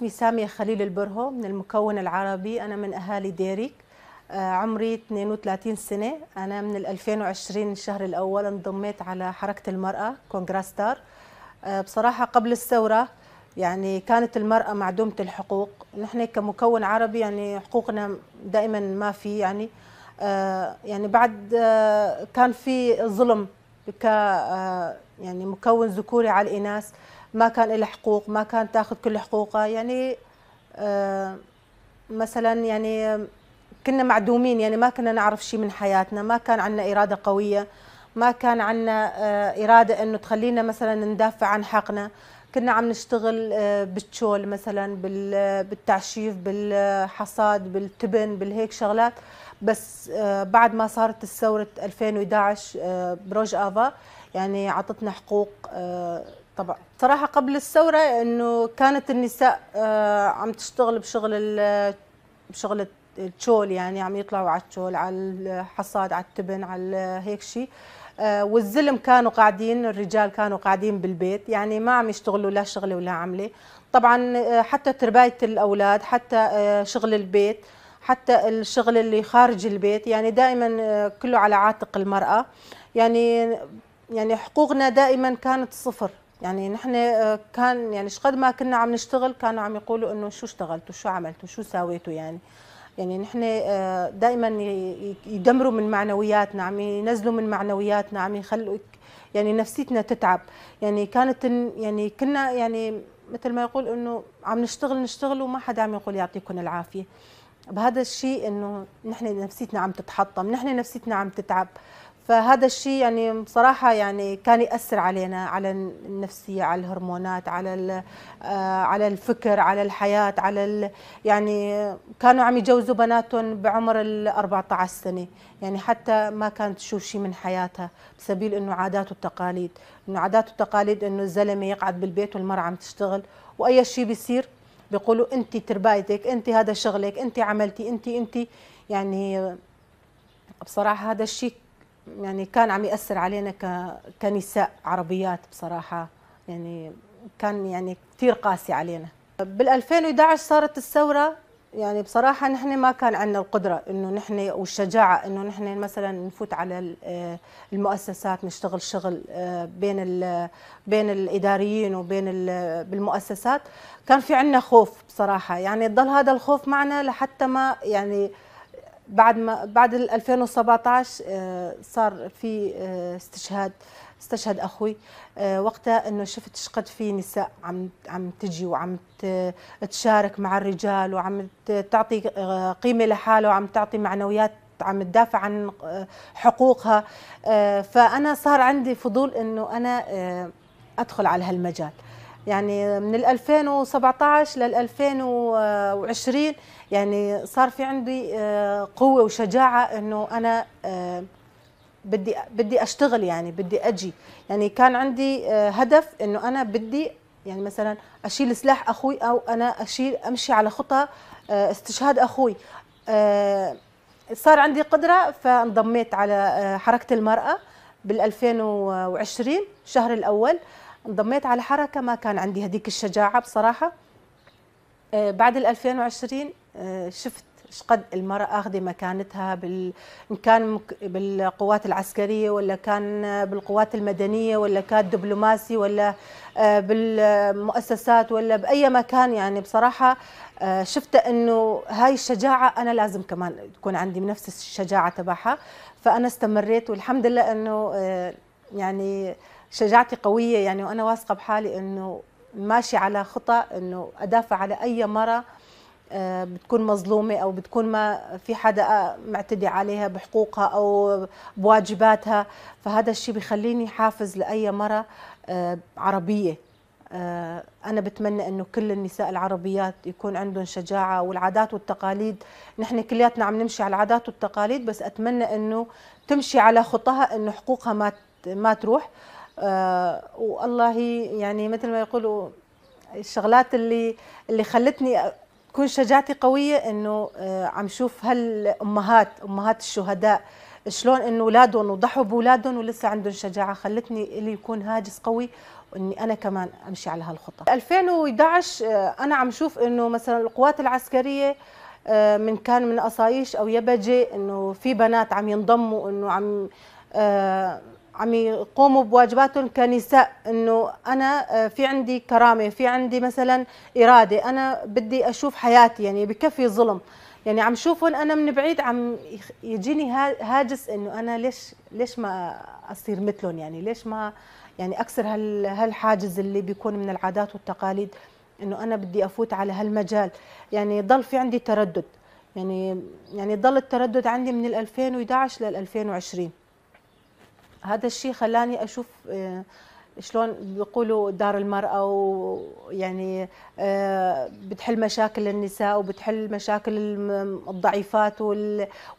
اسمي سامية خليل البرهو من المكون العربي أنا من أهالي ديريك. آه، عمري 32 سنة. أنا من 2020 الشهر الأول انضميت على حركة المرأة كونغراستار آه، بصراحة قبل الثورة يعني كانت المرأة معدومة الحقوق. نحن كمكون عربي يعني حقوقنا دائما ما في يعني. آه، يعني بعد كان في ظلم ك يعني مكون ذكوري على الإناث. ما كان لها حقوق ما كانت تاخذ كل حقوقها. يعني آه مثلا يعني كنا معدومين يعني ما كنا نعرف شيء من حياتنا. ما كان عندنا إرادة قوية ما كان عندنا آه إرادة إنه تخلينا مثلا ندافع عن حقنا. كنا عم نشتغل آه بالتشول مثلا بالتعشيف بالحصاد بالتبن بالهيك شغلات. بس بعد ما صارت الثورة 2011 آه بروج آفا يعني عطتنا حقوق طبعا. صراحة قبل الثورة إنه كانت النساء آه، عم تشتغل بشغل بشغل التشول يعني عم يطلعوا على التشول على الحصاد على التبن على هيك شيء آه، والزلم كانوا قاعدين الرجال كانوا قاعدين بالبيت يعني ما عم يشتغلوا لا شغلة ولا عملة. طبعا آه، حتى ترباية الأولاد حتى شغل البيت حتى الشغل اللي خارج البيت يعني دائما كله على عاتق المرأة. يعني يعني حقوقنا دائما كانت صفر. يعني نحن آه، كان يعني قد ما كنا عم نشتغل كانوا عم يقولوا إنه شو اشتغلتوا شو عملتوا شو سويتوا يعني. يعني نحن آه، دائما يدمروا من معنوياتنا عم ينزلوا من معنوياتنا عم يخلوا يعني نفسيتنا تتعب. يعني كانت يعني كنا يعني مثل ما يقول إنه عم نشتغل نشتغل وما حدا عم يقول يعطيكم العافية. بهذا الشيء إنه نحن نفسيتنا عم تتحطم نحن نفسيتنا عم تتعب. فهذا الشيء يعني بصراحة يعني كان يأثر علينا على النفسية على الهرمونات على آه، على الفكر على الحياة على يعني كانوا عم يجوزوا بناتهم بعمر ال 14 سنة. يعني حتى ما كانت تشوف شيء من حياتها بسبيل إنه عادات وتقاليد. إنه عادات وتقاليد إنه الزلمة يقعد بالبيت والمرأة عم تشتغل. وأي شيء بيصير بيقولوا انت تربايتك انت هذا شغلك انت عملتي انت انت. يعني بصراحة هذا الشيء يعني كان عم يأثر علينا كنساء عربيات بصراحة. يعني كان يعني كثير قاسي علينا. بال 2011 صارت الثورة. يعني بصراحة نحن ما كان عندنا القدرة إنه نحن والشجاعة إنه نحن مثلا نفوت على المؤسسات نشتغل شغل آه، بين بين الإداريين وبين بالمؤسسات. كان في عندنا خوف بصراحة. يعني ضل هذا الخوف معنا لحتى ما يعني بعد ما بعد 2017 آه، صار في آه، استشهاد استشهد أخوي. آه، وقتها إنه شفت شقد في نساء عم عم تجي وعم تشارك مع الرجال وعم تعطي قيمة لحالها وعم تعطي معنويات عم تدافع عن حقوقها. فأنا صار عندي فضول إنه أنا أدخل على هالمجال. يعني من 2017 لل 2020 يعني صار في عندي آه، قوة وشجاعة إنه أنا آه، بدي بدي أشتغل يعني بدي أجي. يعني كان عندي آه، هدف إنه أنا بدي يعني مثلا أشيل سلاح أخوي أو أنا أشيل أمشي على خطى استشهاد أخوي. صار عندي قدرة فانضميت على حركة المرأة بال 2020 الشهر الأول. انضميت على حركة ما كان عندي هذيك الشجاعة بصراحة. آه، بعد ال 2020 آه، شفت قد المرأة أخذ مكانتها بال... إن كان بالقوات العسكرية ولا كان بالقوات المدنية ولا كان دبلوماسي ولا آه، بالمؤسسات ولا بأي مكان يعني بصراحة شفت أنه هاي الشجاعة أنا لازم كمان تكون عندي نفس الشجاعة تبعها. فأنا استمريت والحمد لله أنه يعني شجاعتي قوية يعني وأنا واثقة بحالي إنه ماشي على خطى إنه أدافع على أي مرة آه، بتكون مظلومة أو بتكون ما في حدا معتدي عليها بحقوقها أو بواجباتها. فهذا الشيء بخليني حافز لأي مرة آه، عربية. آه، أنا بتمنى إنه كل النساء العربيات يكون عندهم شجاعة والعادات والتقاليد. نحن كلياتنا عم نمشي على العادات والتقاليد بس أتمنى إنه تمشي على خطاها إنه حقوقها ما ما تروح. والله يعني مثل ما يقولوا الشغلات اللي اللي خلتني تكون شجاعتي قوية إنه آه عم شوف هالأمهات أمهات الشهداء شلون إنه أولادهم وضحوا بأولادهم ولسه عندهم شجاعة. خلتني اللي يكون هاجس قوي وإني أنا كمان أمشي على هالخطى 2011 آه، أنا عم شوف إنه مثلا القوات العسكرية آه، من كان من قصايش أو يبجه إنه في بنات عم ينضموا إنه عم آه، عم يقوموا بواجباتهم كنساء إنه أنا في عندي كرامة في عندي مثلا إرادة أنا بدي أشوف حياتي يعني بكفي ظلم يعني عم شوفهم أنا من بعيد عم يجيني هاجس إنه أنا ليش ليش ما أصير مثلهم؟ يعني ليش ما يعني أكسر هالحاجز اللي بيكون من العادات والتقاليد إنه أنا بدي أفوت على هالمجال. يعني ضل في عندي تردد. يعني يعني ضل التردد عندي من 2011 لل 2020 هذا الشيء خلاني أشوف آه، شلون بيقولوا دار المرأة ويعني آه، بتحل مشاكل النساء وبتحل مشاكل الضعيفات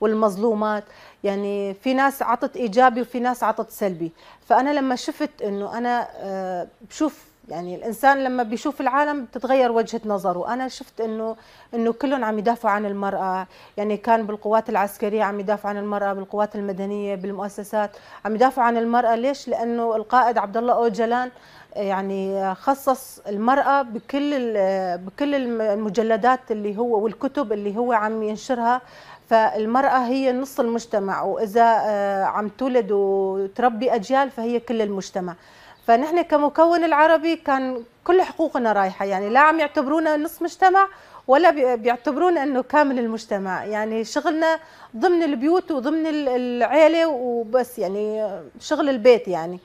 والمظلومات. يعني في ناس عطت إيجابي وفي ناس عطت سلبي. فأنا لما شفت أنه أنا آه، بشوف يعني الإنسان لما بيشوف العالم بتتغير وجهة نظره. أنا شفت إنه إنه كلهم عم يدافعوا عن المرأة. يعني كان بالقوات العسكرية عم يدافعوا عن المرأة بالقوات المدنية بالمؤسسات عم يدافعوا عن المرأة. ليش؟ لأنه القائد عبد الله اوجلان يعني خصص المرأة بكل بكل المجلدات اللي هو والكتب اللي هو عم ينشرها. فالمرأة هي نص المجتمع وإذا آه، عم تولد وتربي أجيال فهي كل المجتمع. فنحن كمكون العربي كان كل حقوقنا رايحة يعني لا عم يعتبرونا نص مجتمع ولا بيعتبرونا إنه كامل المجتمع. يعني شغلنا ضمن البيوت وضمن العيلة وبس يعني شغل البيت يعني.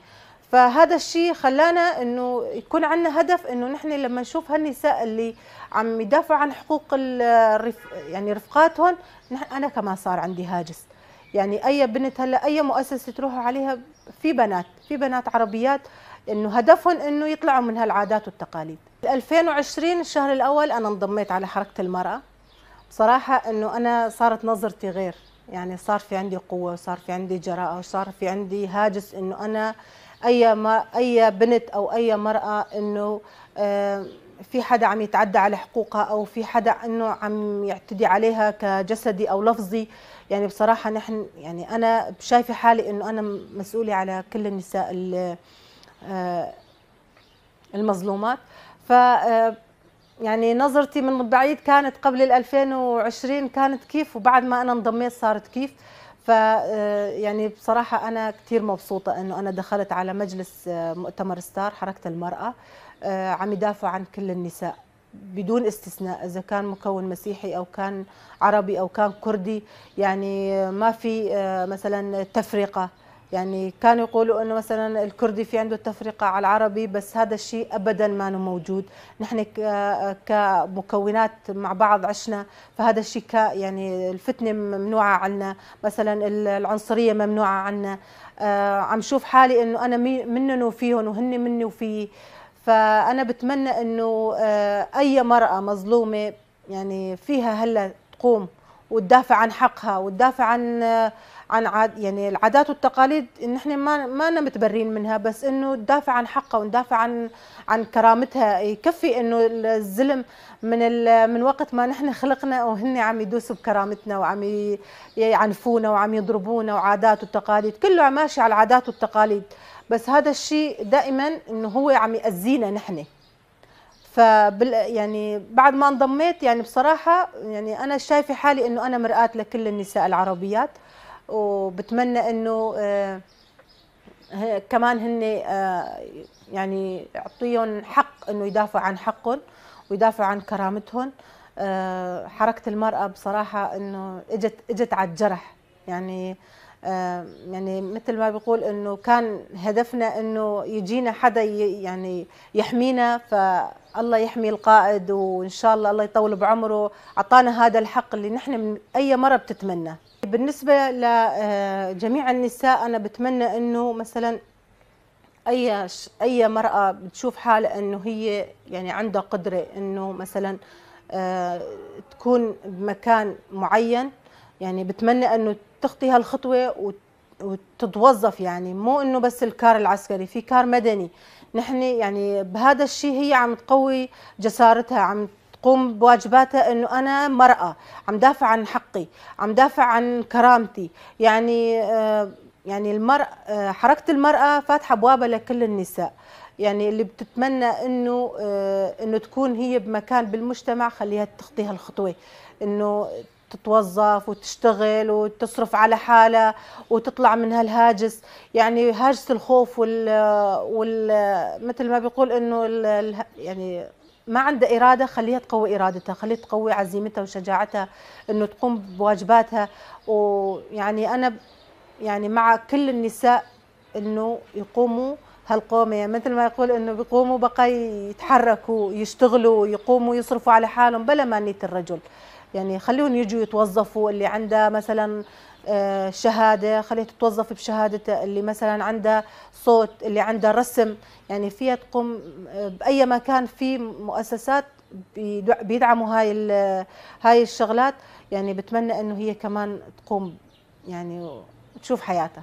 فهذا الشيء خلانا إنه يكون عندنا هدف إنه نحن لما نشوف هالنساء اللي عم يدافعوا عن حقوق الرف يعني رفقاتهم أنا كمان صار عندي هاجس. يعني أي بنت هلا أي مؤسسة تروحوا عليها في بنات في بنات عربيات إنه هدفهم إنه يطلعوا من هالعادات والتقاليد. 2020 الشهر الأول أنا انضميت على حركة المرأة. بصراحة إنه أنا صارت نظرتي غير يعني صار في عندي قوة وصار في عندي جراءة وصار في عندي هاجس إنه أنا أي ما أي بنت أو أي مرأة إنه آه، في حدا عم يتعدى على حقوقها أو في حدا إنه عم يعتدي عليها كجسدي أو لفظي؟ يعني بصراحة نحن يعني أنا شايفة حالي إنه أنا مسؤولة على كل النساء آه، المظلومات. ف آه، يعني نظرتي من بعيد كانت قبل ال 2020 كانت كيف وبعد ما أنا انضميت صارت كيف. ف آه، يعني بصراحة أنا كثير مبسوطة إنه أنا دخلت على مجلس مؤتمر ستار حركة المرأة. عم يدافع عن كل النساء بدون استثناء إذا كان مكون مسيحي أو كان عربي أو كان كردي. يعني ما في مثلا تفرقة. يعني كانوا يقولوا إنه مثلا الكردي في عنده تفرقة على العربي بس هذا الشيء ابدا ما موجود. نحن كمكونات مع بعض عشنا فهذا الشيء يعني الفتنة ممنوعة عنا. مثلا العنصرية ممنوعة عنا. آه، عم شوف حالي إنه أنا منن وفيهم وهن مني وفي فأنا بتمنى إنه آه، أي مرأة مظلومة يعني فيها هلا تقوم وتدافع عن حقها وتدافع عن عن عاد يعني العادات والتقاليد إن إحنا ما ما متبرين منها بس إنه تدافع عن حقها وندافع عن عن كرامتها يكفي إنه الظلم من من وقت ما نحن خلقنا وهن عم يدوسوا بكرامتنا وعم يعنفونا وعم يضربونا وعادات وتقاليد كله ماشي على العادات والتقاليد. بس هذا الشيء دائما إنه هو عم يأذينا نحن. فبال يعني بعد ما انضميت يعني بصراحة يعني أنا شايفة حالي إنه أنا مرآة لكل النساء العربيات وبتمنى إنه آه كمان هن آه يعني يعطيهم حق إنه يدافعوا عن حقهم ويدافعوا عن كرامتهم. آه حركة المرأة بصراحة إنه اجت إجت على الجرح. يعني يعني مثل ما بيقول إنه كان هدفنا إنه يجينا حدا يعني يحمينا فالله يحمي القائد وإن شاء الله الله يطول بعمره. أعطانا هذا الحق اللي نحن من أي مرة بتتمنى. بالنسبة لجميع النساء أنا بتمنى إنه مثلا أي أي مرأة بتشوف حالها إنه هي يعني عندها قدرة إنه مثلا آه، تكون بمكان معين. يعني بتمنى إنه تخطي هالخطوه وتتوظف يعني. مو إنه بس الكار العسكري في كار مدني. نحن يعني بهذا الشيء هي عم تقوي جسارتها عم تقوم بواجباتها إنه أنا مرأة عم دافع عن حقي عم دافع عن كرامتي. يعني آه يعني المرأة آه حركة المرأة فاتحة أبوابها لكل النساء. يعني اللي بتتمنى إنه آه، إنه تكون هي بمكان بالمجتمع خليها تخطي هالخطوه إنه تتوظف وتشتغل وتصرف على حالها وتطلع من هالهاجس. يعني هاجس الخوف وال وال مثل ما بيقول إنه ال يعني ما عندها إرادة خليها تقوي إرادتها خليها تقوي عزيمتها وشجاعتها إنه تقوم بواجباتها. ويعني أنا يعني مع كل النساء إنه يقوموا هالقومة. يعني مثل ما يقول إنه بيقوموا بقى يتحركوا يشتغلوا يقوموا يصرفوا على حالهم بلا ما نية الرجل. يعني خليهم يجوا يتوظفوا اللي عنده مثلا آه، شهادة خليها تتوظف بشهادة اللي مثلا عندها صوت اللي عندها رسم. يعني فيها تقوم آه، بأي مكان في مؤسسات بيدعموا هاي هاي الشغلات. يعني بتمنى إنه هي كمان تقوم يعني تشوف حياتها.